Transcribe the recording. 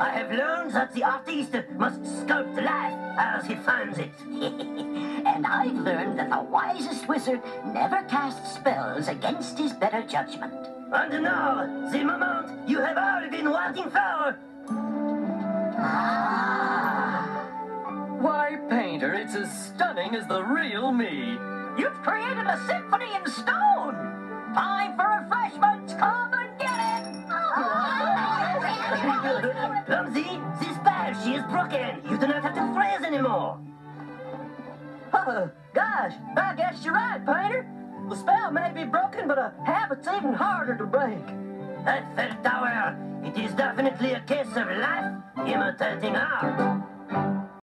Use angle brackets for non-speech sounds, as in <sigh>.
I have learned that the artist must sculpt life as he finds it. <laughs> and I've learned that the wisest wizard never casts spells against his better judgment. And now, the moment you have all been waiting for. Ah. Why, Painter, it's as stunning as the real me. You've created a symphony in stone. It. Clumsy, this bag, she is broken. You do not have to freeze anymore. Oh, gosh, I guess you're right, Painter. The spell may be broken, but a habit's even harder to break. Fell Tower, it is definitely a case of life imitating art.